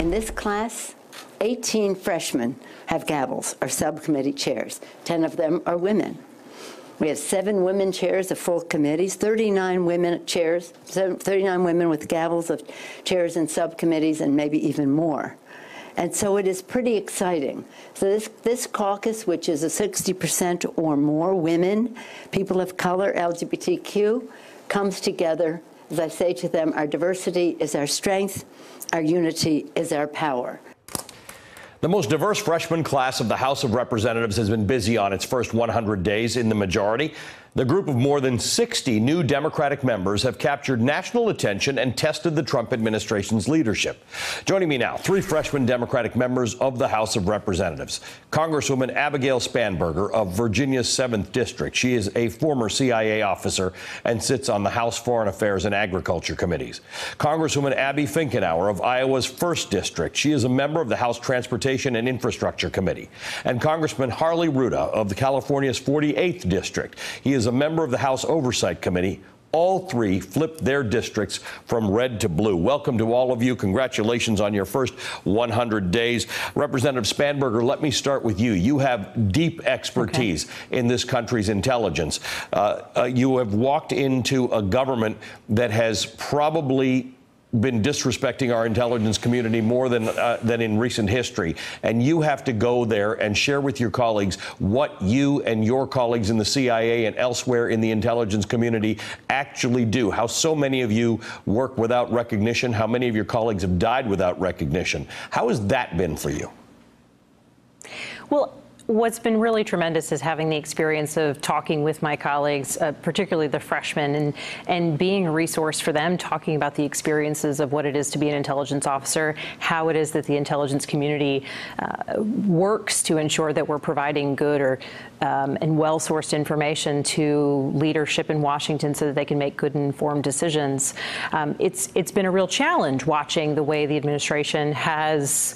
In this class, 18 freshmen have gavels or subcommittee chairs. 10 of them are women. We have seven women chairs of full committees, 39 women chairs, 39 women with gavels of chairs and subcommittees, and maybe even more. And so it is pretty exciting. So this, this caucus, which is a 60% or more women, people of color, LGBTQ, comes together. As I say to them, our diversity is our strength, our unity is our power. The most diverse freshman class of the House of Representatives has been busy on its first 100 days in the majority. The group of more than 60 new Democratic members have captured national attention and tested the Trump administration's leadership. Joining me now, three freshman Democratic members of the House of Representatives. Congresswoman Abigail Spanberger of Virginia's 7th District. She is a former CIA officer and sits on the House Foreign Affairs and Agriculture Committees. Congresswoman Abby Finkenauer of Iowa's 1st District. She is a member of the House Transportation and Infrastructure Committee. And Congressman Harley Rouda of the California's 48th District. He is is a member of the House Oversight Committee. All three flipped their districts from red to blue. Welcome to all of you. Congratulations on your first 100 days. Representative Spanberger, let me start with you. You have deep expertise okay. in this country's intelligence. Uh, uh, you have walked into a government that has probably been disrespecting our intelligence community more than uh, than in recent history. And you have to go there and share with your colleagues what you and your colleagues in the CIA and elsewhere in the intelligence community actually do. How so many of you work without recognition? How many of your colleagues have died without recognition? How has that been for you? Well What's been really tremendous is having the experience of talking with my colleagues, uh, particularly the freshmen, and, and being a resource for them, talking about the experiences of what it is to be an intelligence officer, how it is that the intelligence community uh, works to ensure that we're providing good or um, and well-sourced information to leadership in Washington so that they can make good informed decisions. Um, it's it's been a real challenge watching the way the administration has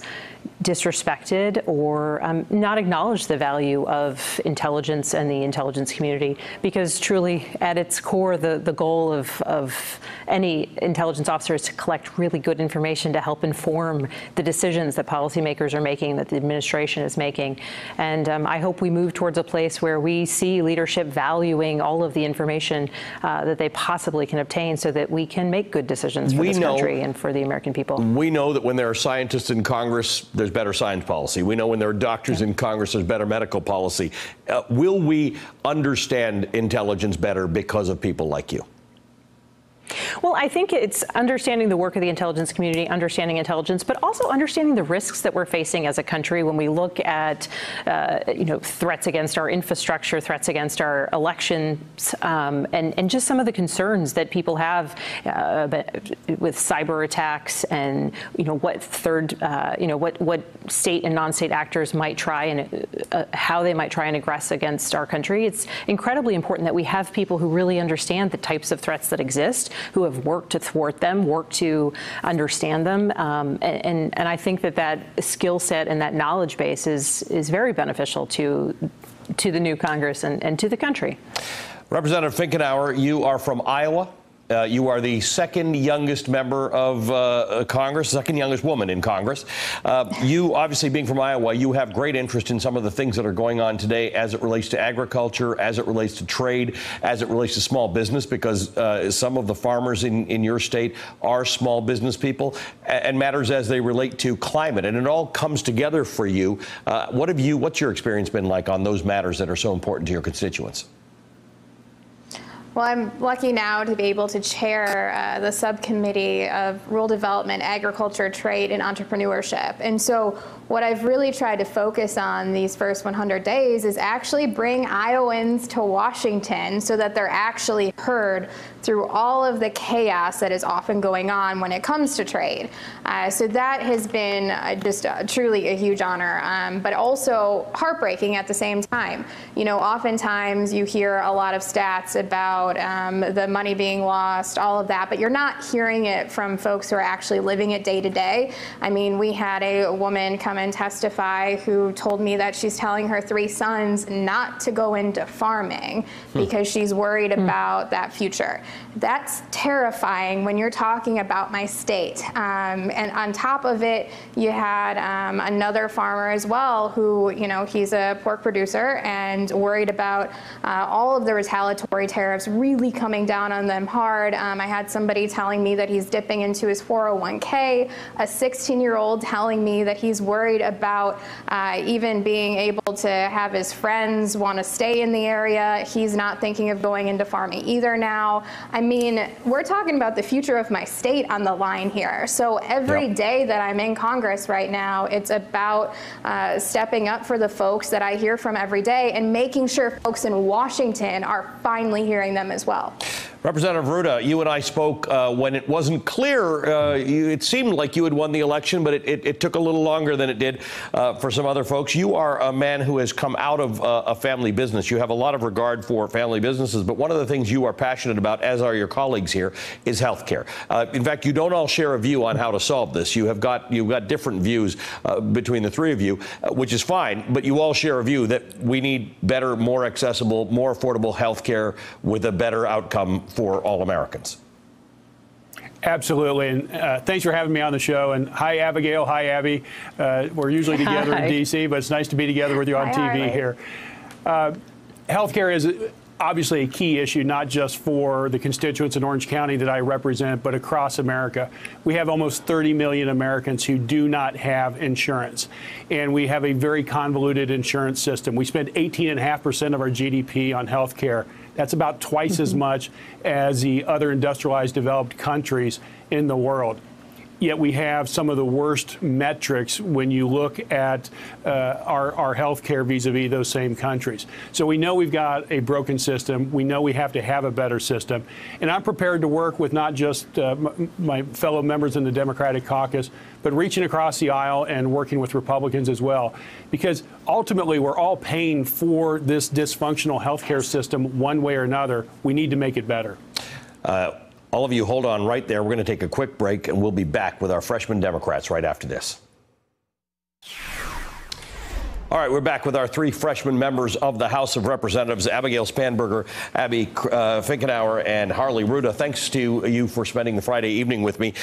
disrespected or um, not acknowledged the value of intelligence and the intelligence community because truly at its core the, the goal of, of any intelligence officer is to collect really good information to help inform the decisions that policymakers are making that the administration is making and um, I hope we move towards a place where we see leadership valuing all of the information uh, that they possibly can obtain so that we can make good decisions for we this know, country and for the American people. We know that when there are scientists in Congress there's better science policy. We know when there are doctors in Congress, there's better medical policy. Uh, will we understand intelligence better because of people like you? Well, I think it's understanding the work of the intelligence community, understanding intelligence, but also understanding the risks that we're facing as a country when we look at, uh, you know, threats against our infrastructure, threats against our elections, um, and, and just some of the concerns that people have uh, with cyber attacks and, you know, what third, uh, you know, what, what state and non-state actors might try and uh, how they might try and aggress against our country. It's incredibly important that we have people who really understand the types of threats that exist who have worked to thwart them, worked to understand them. Um, and, and I think that that skill set and that knowledge base is, is very beneficial to, to the new Congress and, and to the country. Representative Finkenauer, you are from Iowa. Uh, you are the second youngest member of uh, uh, Congress, second youngest woman in Congress. Uh, you, obviously, being from Iowa, you have great interest in some of the things that are going on today as it relates to agriculture, as it relates to trade, as it relates to small business, because uh, some of the farmers in, in your state are small business people, and matters as they relate to climate. And it all comes together for you. Uh, what have you? What's your experience been like on those matters that are so important to your constituents? Well, I'm lucky now to be able to chair uh, the subcommittee of rural development, agriculture, trade, and entrepreneurship. And so what I've really tried to focus on these first 100 days is actually bring Iowans to Washington so that they're actually heard through all of the chaos that is often going on when it comes to trade. Uh, so that has been uh, just uh, truly a huge honor, um, but also heartbreaking at the same time. You know, oftentimes you hear a lot of stats about about um, the money being lost, all of that, but you're not hearing it from folks who are actually living it day to day. I mean, we had a woman come and testify who told me that she's telling her three sons not to go into farming hmm. because she's worried hmm. about that future. That's terrifying when you're talking about my state. Um, and on top of it, you had um, another farmer as well who, you know, he's a pork producer and worried about uh, all of the retaliatory tariffs really coming down on them hard. Um, I had somebody telling me that he's dipping into his 401k, a 16 year old telling me that he's worried about uh, even being able to have his friends want to stay in the area. He's not thinking of going into farming either now. I mean, we're talking about the future of my state on the line here. So every yep. day that I'm in Congress right now, it's about uh, stepping up for the folks that I hear from every day and making sure folks in Washington are finally hearing them as well. Representative Rouda, you and I spoke uh, when it wasn't clear. Uh, you, it seemed like you had won the election, but it, it, it took a little longer than it did uh, for some other folks. You are a man who has come out of uh, a family business. You have a lot of regard for family businesses, but one of the things you are passionate about, as are your colleagues here, is health care. Uh, in fact, you don't all share a view on how to solve this. You have got you've got different views uh, between the three of you, which is fine. But you all share a view that we need better, more accessible, more affordable health care with a better outcome for all Americans. Absolutely, and uh, thanks for having me on the show. And hi, Abigail. Hi, Abby. Uh, we're usually together hi. in D.C., but it's nice to be together with you on hi, TV Harley. here. Uh, healthcare is obviously a key issue, not just for the constituents in Orange County that I represent, but across America. We have almost 30 million Americans who do not have insurance, and we have a very convoluted insurance system. We spend 18.5% of our GDP on health care. That's about twice as mm-hmm. much as the other industrialized developed countries in the world. Yet we have some of the worst metrics when you look at uh, our, our health care vis-a-vis those same countries. So we know we've got a broken system. We know we have to have a better system. And I'm prepared to work with not just uh, my fellow members in the Democratic caucus, but reaching across the aisle and working with Republicans as well. Because ultimately, we're all paying for this dysfunctional healthcare system one way or another. We need to make it better. Uh, all of you hold on right there. We're going to take a quick break and we'll be back with our freshman Democrats right after this. All right, we're back with our three freshman members of the House of Representatives, Abigail Spanberger, Abby uh, Finkenauer, and Harley Rouda. Thanks to you for spending the Friday evening with me.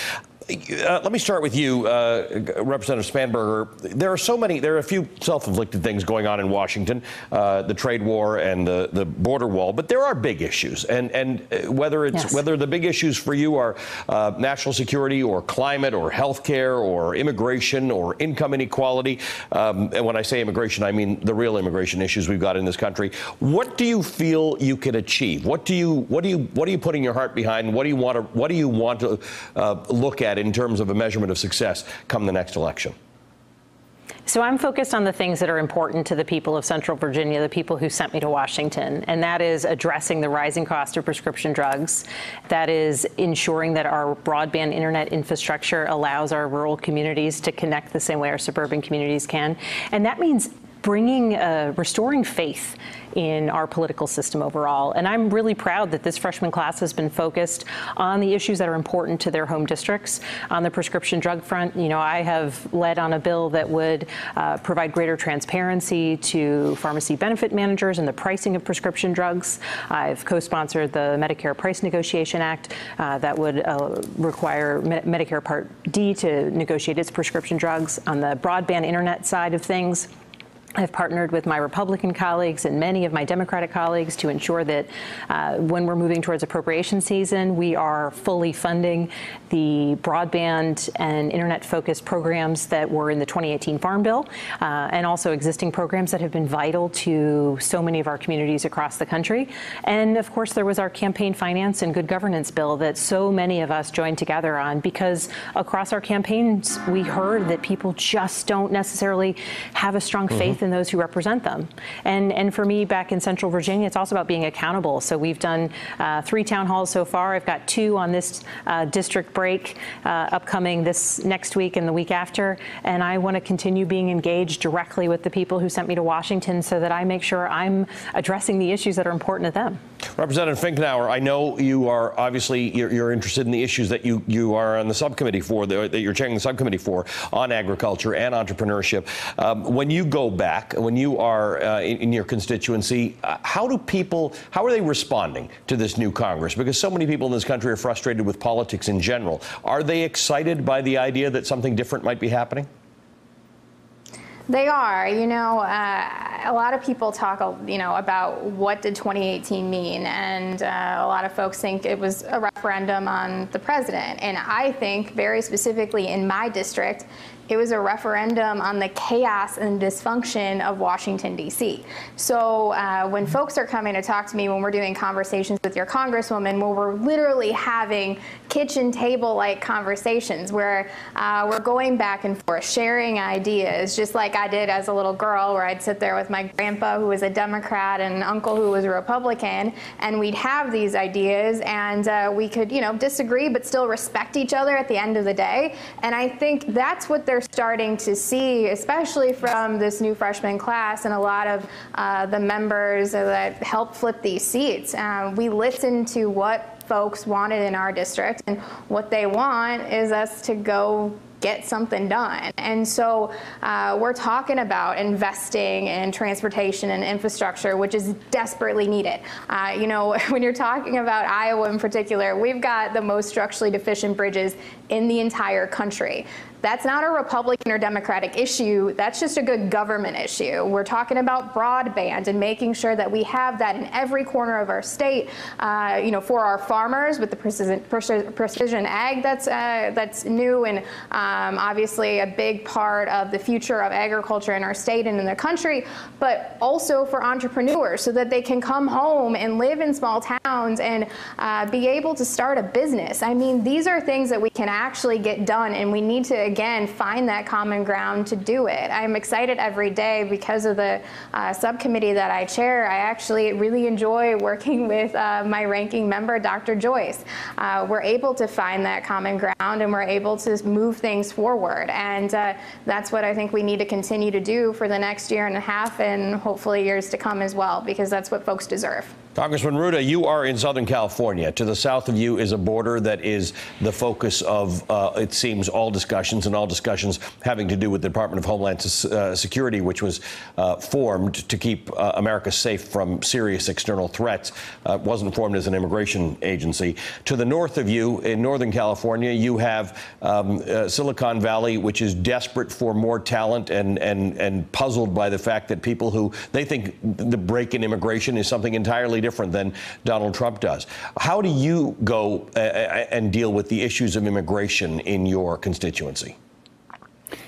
Uh, let me start with you, uh, Representative Spanberger. There are so many, there are a few self inflicted things going on in Washington, uh, the trade war and the, the border wall, but there are big issues. And, and uh, whether, it's, yes. whether the big issues for you are uh, national security or climate or health care or immigration or income inequality, um, and when I say immigration, I mean the real immigration issues we've got in this country, what do you feel you can achieve? What do you, what do you, what are you putting your heart behind? What do you want to, what do you want to uh, look at in terms of a measurement of success come the next election? So I'm focused on the things that are important to the people of Central Virginia, the people who sent me to Washington, and that is addressing the rising cost of prescription drugs. That is ensuring that our broadband internet infrastructure allows our rural communities to connect the same way our suburban communities can. And that means bringing, uh, restoring faith in our political system overall. And I'm really proud that this freshman class has been focused on the issues that are important to their home districts. On the prescription drug front, you know, I have led on a bill that would uh, provide greater transparency to pharmacy benefit managers and the pricing of prescription drugs. I've co-sponsored the Medicare Price Negotiation Act uh, that would uh, require Me Medicare Part D to negotiate its prescription drugs. On the broadband internet side of things, I've partnered with my Republican colleagues and many of my Democratic colleagues to ensure that uh, when we're moving towards appropriation season, we are fully funding the broadband and internet focused programs that were in the 2018 Farm Bill uh, and also existing programs that have been vital to so many of our communities across the country. And of course, there was our campaign finance and good governance bill that so many of us joined together on because across our campaigns, we heard that people just don't necessarily have a strong mm -hmm. faith in those who represent them. And, and for me, back in Central Virginia, it's also about being accountable. So we've done uh, three town halls so far. I've got two on this uh, district break uh, upcoming this next week and the week after. And I want to continue being engaged directly with the people who sent me to Washington so that I make sure I'm addressing the issues that are important to them. Representative Finkenauer, I know you are obviously you're, you're, interested in the issues that you you are on the subcommittee for, that you're chairing the subcommittee for on agriculture and entrepreneurship. Um, when you go back, when you are uh, in, in, your constituency, uh, how do people, how are they responding to this new Congress? Because so many people in this country are frustrated with politics in general. Are they excited by the idea that something different might be happening? They are. You know, uh, a lot of people talk, you know, about what did 2018 mean, and uh, a lot of folks think it was a referendum on the president. And I think, very specifically in my district, it was a referendum on the chaos and dysfunction of Washington, D.C. So uh, when folks are coming to talk to me, when we're doing conversations with your congresswoman, where we're literally having kitchen table like conversations where uh, we're going back and forth, sharing ideas, just like I did as a little girl, where I'd sit there with my grandpa, who was a Democrat, and uncle, who was a Republican, and we'd have these ideas, and uh, we could, you know, disagree, but still respect each other at the end of the day. And I think that's what they're starting to see, especially from this new freshman class and a lot of uh, the members that helped flip these seats. Uh, we listen to what folks wanted in our district, and what they want is us to go get something done. And so uh, we're talking about investing in transportation and infrastructure, which is desperately needed. Uh, you know, when you're talking about Iowa in particular, we've got the most structurally deficient bridges in the entire country. That's not a Republican or Democratic issue. That's just a good government issue. We're talking about broadband and making sure that we have that in every corner of our state. Uh, you know, for our farmers with the precision, precision ag that's uh, that's new and um, obviously a big part of the future of agriculture in our state and in the country. But also for entrepreneurs, so that they can come home and live in small towns and uh, be able to start a business. I mean, these are things that we can actually get done, and we need to again, find that common ground to do it. I'm excited every day because of the uh, subcommittee that I chair. I actually really enjoy working with uh, my ranking member, Dr. Joyce. Uh, we're able to find that common ground and we're able to move things forward. And uh, that's what I think we need to continue to do for the next year and a half and hopefully years to come as well, because that's what folks deserve. Congressman Rouda, you are in Southern California. To the south of you is a border that is the focus of, uh, it seems, all discussions and all discussions having to do with the Department of Homeland uh, Security, which was uh, formed to keep uh, America safe from serious external threats. Uh, wasn't formed as an immigration agency. To the north of you, in Northern California, you have um, uh, Silicon Valley, which is desperate for more talent and, and, and puzzled by the fact that people who they think the break in immigration is something entirely different than Donald Trump does. How do you go uh, uh, and deal with the issues of immigration in your constituency?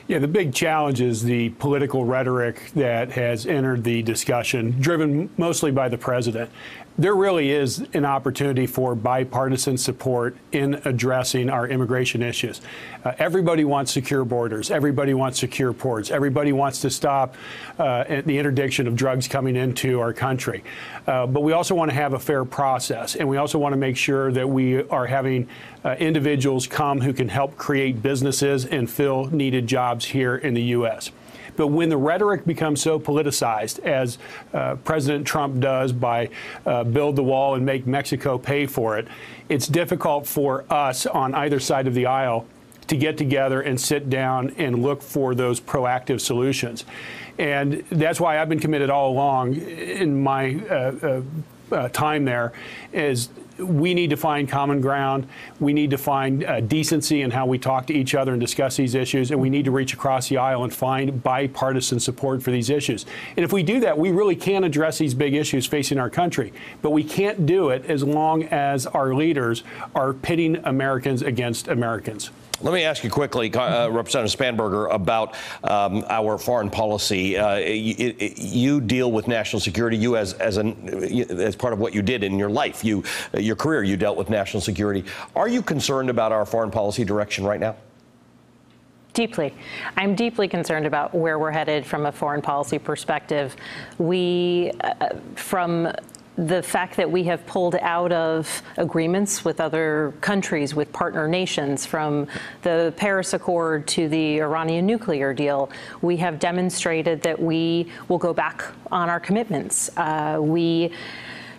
Yeah, the big challenge is the political rhetoric that has entered the discussion, driven mostly by the president there really is an opportunity for bipartisan support in addressing our immigration issues. Uh, everybody wants secure borders. Everybody wants secure ports. Everybody wants to stop uh, the interdiction of drugs coming into our country. Uh, but we also want to have a fair process, and we also want to make sure that we are having uh, individuals come who can help create businesses and fill needed jobs here in the U.S. But when the rhetoric becomes so politicized, as uh, President Trump does by uh, build the wall and make Mexico pay for it, it's difficult for us on either side of the aisle to get together and sit down and look for those proactive solutions. And that's why I've been committed all along in my uh, uh, uh time there is we need to find common ground. We need to find uh, decency in how we talk to each other and discuss these issues. And we need to reach across the aisle and find bipartisan support for these issues. And if we do that, we really can address these big issues facing our country. But we can't do it as long as our leaders are pitting Americans against Americans. Let me ask you quickly, uh, Representative Spanberger, about um, our foreign policy. Uh, you, you, deal with national security. You, as as an as part of what you did in your life, you your career, you dealt with national security. Are you concerned about our foreign policy direction right now? Deeply. I'm deeply concerned about where we're headed from a foreign policy perspective. We, uh, from the fact that we have pulled out of agreements with other countries, with partner nations, from the Paris Accord to the Iranian nuclear deal, we have demonstrated that we will go back on our commitments. Uh, we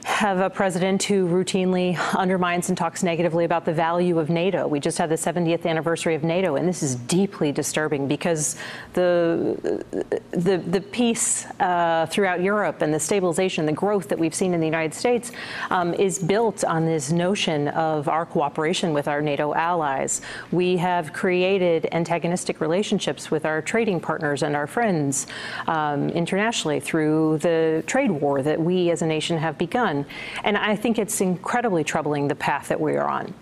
have a president who routinely undermines and talks negatively about the value of NATO. We just had the 70th anniversary of NATO, and this is deeply disturbing because the the, the peace uh, throughout Europe and the stabilization, the growth that we've seen in the United States um, is built on this notion of our cooperation with our NATO allies. We have created antagonistic relationships with our trading partners and our friends um, internationally through the trade war that we as a nation have begun done. And I think it's incredibly troubling the path that we are on.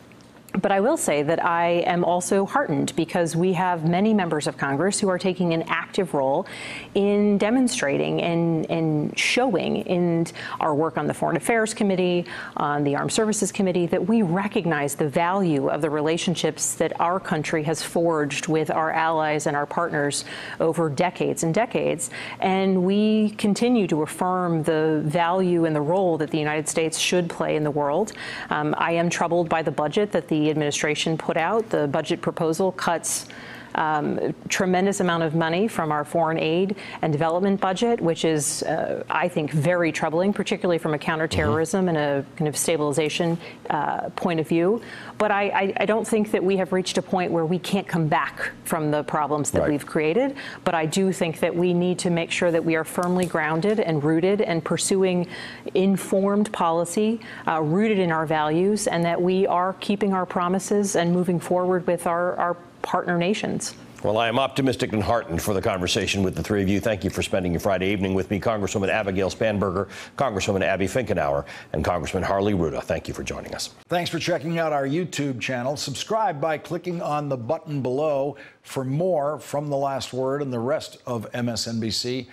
But I will say that I am also heartened because we have many members of Congress who are taking an active role in demonstrating and, and showing in our work on the Foreign Affairs Committee, on the Armed Services Committee, that we recognize the value of the relationships that our country has forged with our allies and our partners over decades and decades. And we continue to affirm the value and the role that the United States should play in the world. Um, I am troubled by the budget that the administration put out. The budget proposal cuts um, tremendous amount of money from our foreign aid and development budget, which is, uh, I think, very troubling, particularly from a counterterrorism mm-hmm. and a kind of stabilization uh, point of view. But I, I, I, don't think that we have reached a point where we can't come back from the problems that right. we've created. But I do think that we need to make sure that we are firmly grounded and rooted and pursuing informed policy, uh, rooted in our values, and that we are keeping our promises and moving forward with our, our partner nations. Well, I am optimistic and heartened for the conversation with the three of you. Thank you for spending your Friday evening with me, Congresswoman Abigail Spanberger, Congresswoman Abby Finkenauer, and Congressman Harley Rouda. Thank you for joining us. Thanks for checking out our YouTube channel. Subscribe by clicking on the button below for more from The Last Word and the rest of MSNBC.